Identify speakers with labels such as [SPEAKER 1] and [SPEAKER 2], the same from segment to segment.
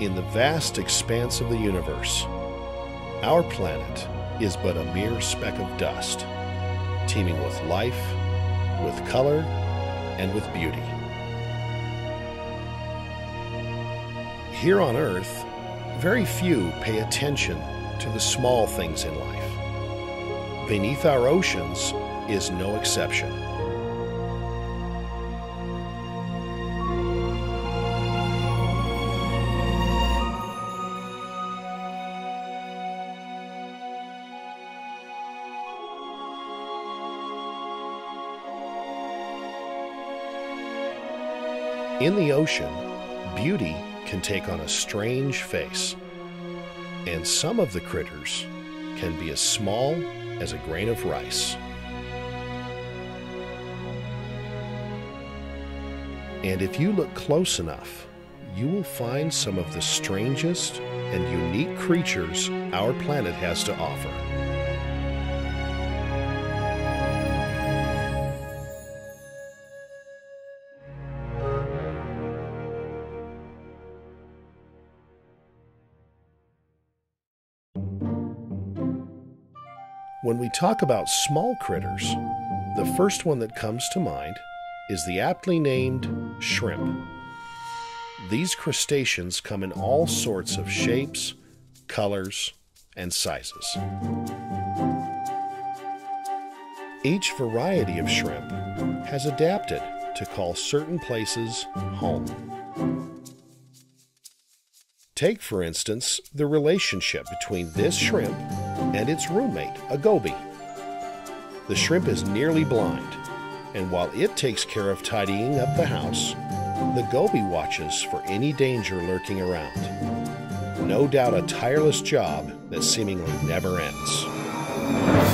[SPEAKER 1] In the vast expanse of the universe, our planet is but a mere speck of dust, teeming with life, with color, and with beauty. Here on Earth, very few pay attention to the small things in life. Beneath our oceans is no exception. In the ocean, beauty can take on a strange face, and some of the critters can be as small as a grain of rice. And if you look close enough, you will find some of the strangest and unique creatures our planet has to offer. When we talk about small critters, the first one that comes to mind is the aptly named shrimp. These crustaceans come in all sorts of shapes, colors, and sizes. Each variety of shrimp has adapted to call certain places home. Take, for instance, the relationship between this shrimp and its roommate, a goby. The shrimp is nearly blind, and while it takes care of tidying up the house, the goby watches for any danger lurking around. No doubt a tireless job that seemingly never ends.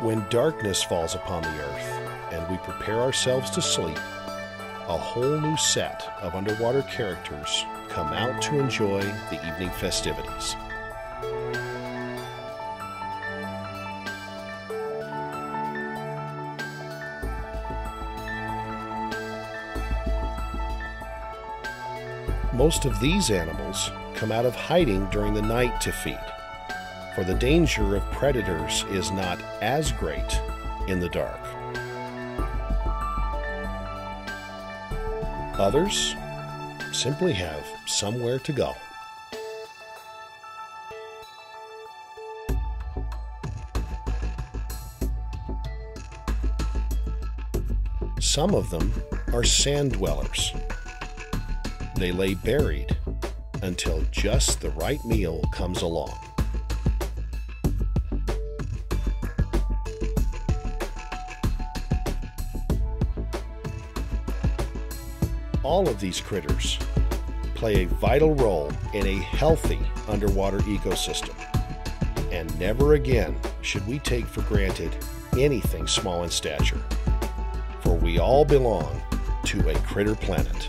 [SPEAKER 1] When darkness falls upon the earth and we prepare ourselves to sleep, a whole new set of underwater characters come out to enjoy the evening festivities. Most of these animals come out of hiding during the night to feed for the danger of predators is not as great in the dark. Others simply have somewhere to go. Some of them are sand dwellers. They lay buried until just the right meal comes along. All of these critters play a vital role in a healthy underwater ecosystem. And never again should we take for granted anything small in stature, for we all belong to a critter planet.